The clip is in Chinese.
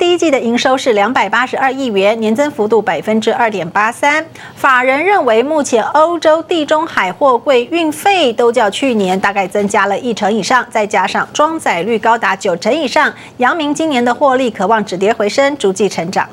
第一季的营收是两百八十二亿元，年增幅度百分之二点八三。法人认为，目前欧洲地中海货柜运费都较去年大概增加了一成以上，再加上装载率高达九成以上，阳明今年的获利渴望止跌回升，逐季成长。